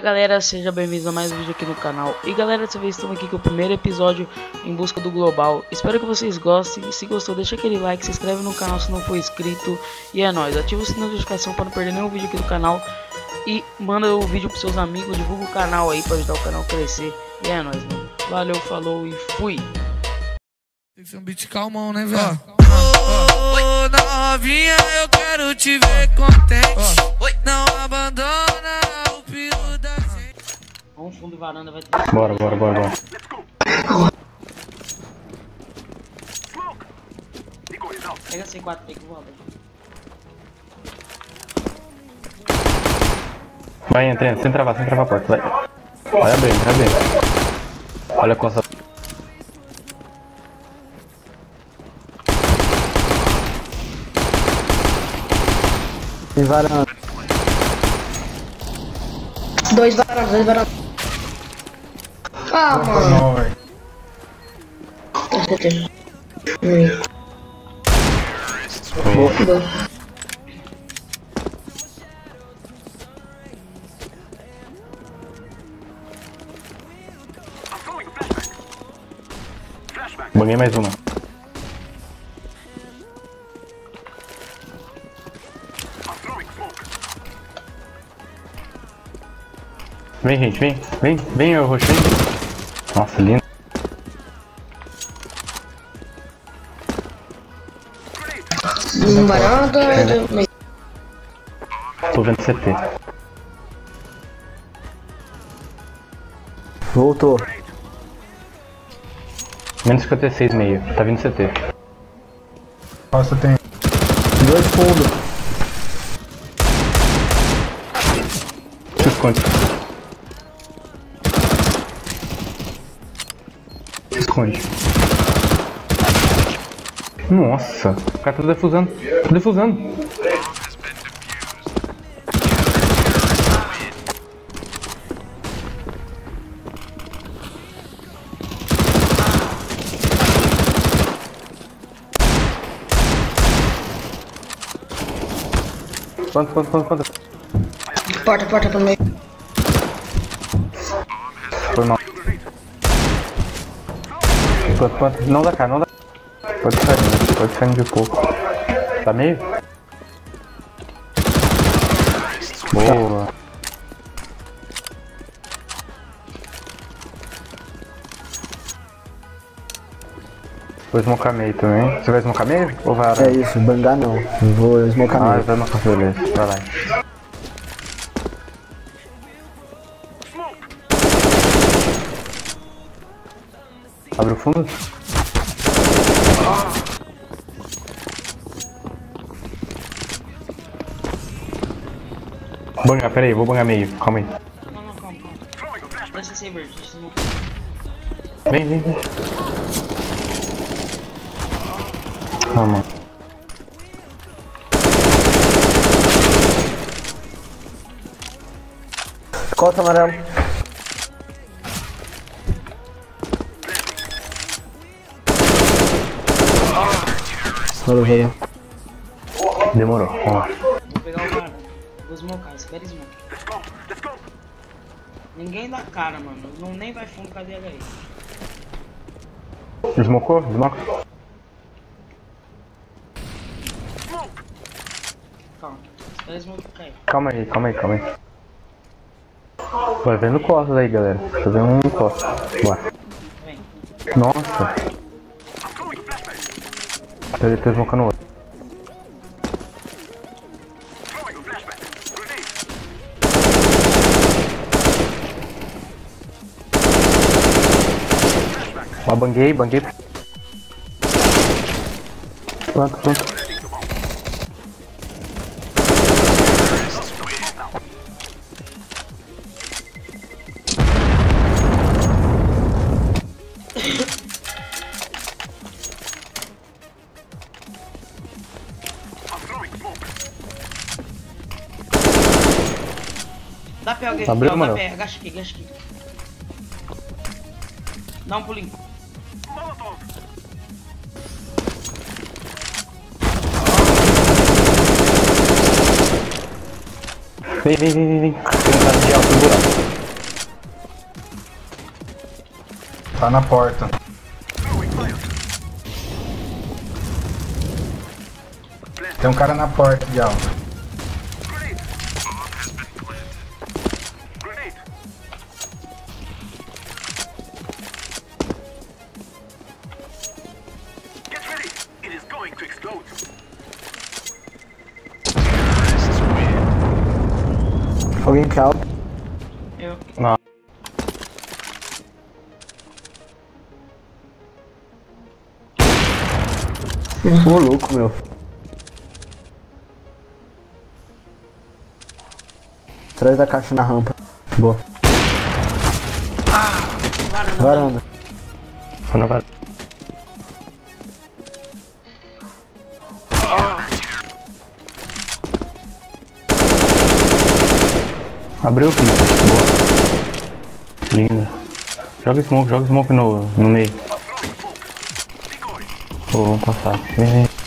galera, seja bem-vindo a mais um vídeo aqui no canal. E galera, dessa vez estamos aqui com o primeiro episódio em busca do global. Espero que vocês gostem, se gostou deixa aquele like, se inscreve no canal se não for inscrito. E é nóis, ativa o sininho de notificação para não perder nenhum vídeo aqui do canal. E manda o vídeo pros seus amigos, divulga o canal aí para ajudar o canal a crescer. E é nóis, mano. Valeu, falou e fui. Tem que ser um beat calmão, né, velho? Ô, novinha, eu quero te ver contente. Não abandona Vamos fundo e varanda, vai ter Bora, bora, bora, bora. Pega C4 aí que eu vou Vai entrando, sem travar, sem travar a porta. Vai. Vai abrindo, vai abrindo. Olha a costa. Tem varanda. Dois varandas, dois varandas. Ah, mano. Com certeza. Boa. Banhei mais uma. Vem, gente, vem. Vem, vem, eu roxo, vem. Nossa, lindo. Dois- Tô vendo CT. Voltou. Menos 56 meio. Tá vindo CT. Nossa, tem. Dois fundos. Se esconde. Esconde. Nossa, o cara tá defusando. Tá defusando. Quanto, quanto, quanto, quanto? Porta, porta pro meio. Não dá cara, não dá. Pode sair, pode sair de pouco. Tá meio? Boa. Vou smocar meio também. Você vai smocar meio? Ou vai É isso, bangar não. Vou smocar Ah, meio. vai smocar beleza. Vai lá. Abre o fundo. Bangar, peraí, vou bangar meio. Calma aí. Não, não, calma, calma Deixa ser verde, deixa ser Vem, vem, vem. Calma. Costa amarelo. Valeu, valeu. Demorou. Vamos lá. Vou pegar o varanda Vou smocar, espera smoke Ninguém dá cara, mano Não nem vai fundo com a DHI Desmocou? Desmoca. Calma, espera smoke cair Calma aí, calma aí, calma aí. Vai vendo costas aí, galera. Tô vendo um costas. Bora. Nossa. Ele tá desmocando o outro. Ó, banguei, banguei. Pronto, pronto. tem alguém. Abriu, mano. Agacha aqui, aqui. Dá um pulinho. Vem, vem, vem, vem, vem. Tem de alto buraco. Tá na porta. Tem um cara na porta de alto. Calma. Eu. Não. Ô louco, meu. Atrás da caixa na rampa. Boa. Varanda. Foi na varanda. Abriu, filho. Boa. Linda. Joga smoke, joga smoke no, no meio. Pô, vamos passar. Vem, vem.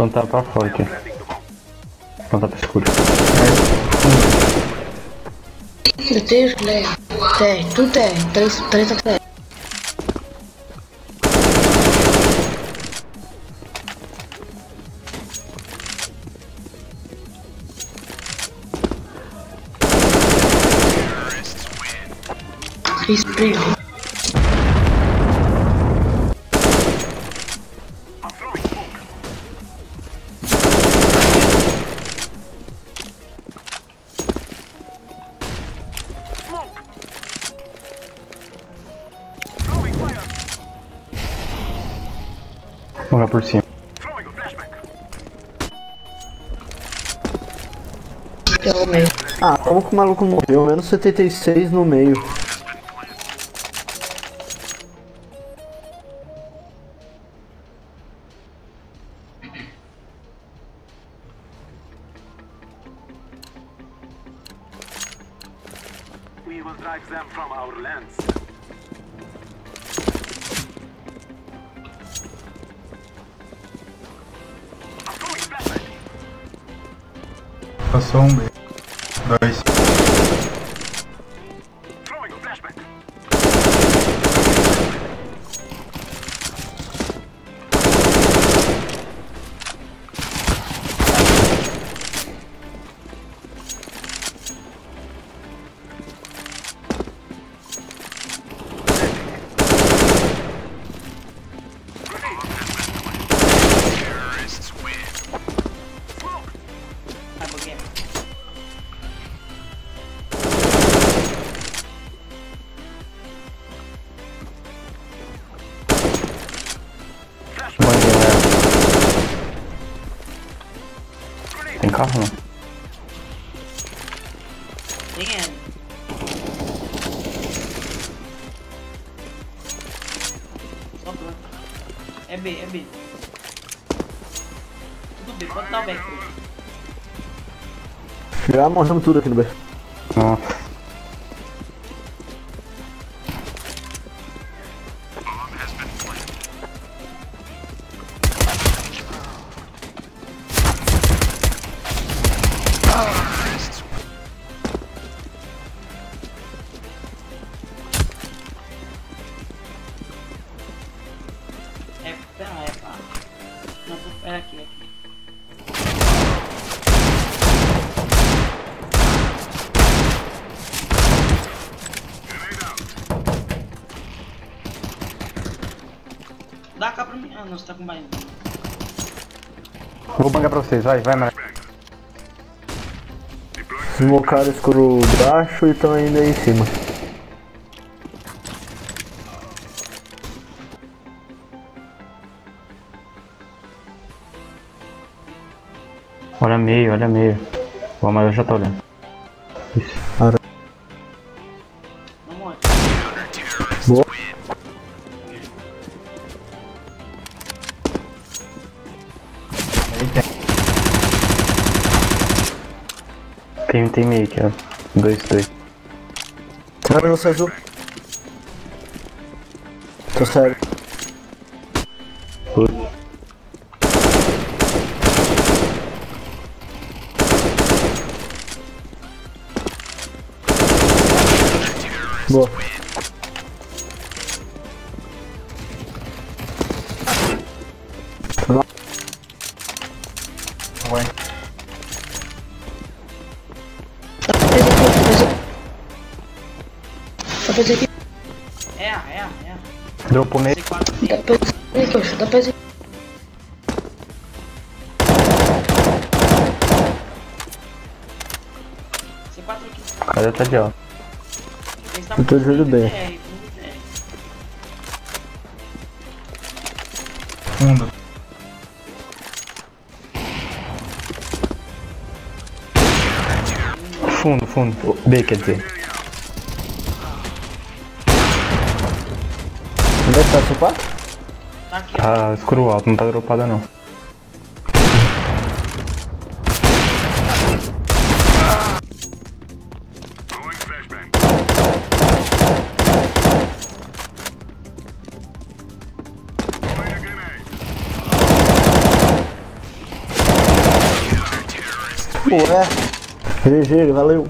Plantar pra fora aqui. Plantar pra escuro. Eu tenho né? Tem, tu tem. Três, três atrás. Spring. Por cima. Ah, como que o maluco morreu? Menos 76 no meio. Passou um Tem carro não? Quem é? Só planta. É B, é B. Tudo B, pode dar o back. Já morremos tudo aqui no B. Nossa. É, pera, é pá. Não, é aqui, é aqui. Dá cá pra mim. Ah, não, você tá com bainha. Vou bangar pra vocês, vai, vai, mano. Smocaram escuro baixo e estão ainda aí em cima. Olha meio, olha meio. Bom, mas eu já tô olhando. Isso. Ara. Boa. Tem, tem meio aqui, ó. Dois, dois. Cara, você ajuda. Tô sério. Boa. Ué. Dá pra aqui. É, é, é. Dropou meio. C4 Dá pra aqui, coxa. Dá pra fazer C4 aqui. Cara tá de ó. Tá Eu tô de olho bem. BR, tudo BR. Fundo. Fundo, fundo. B, quer dizer. Onde é que tá seu quarto? Tá aqui. Tá escuro alto, não tá dropada não. Ué. GG, valeu.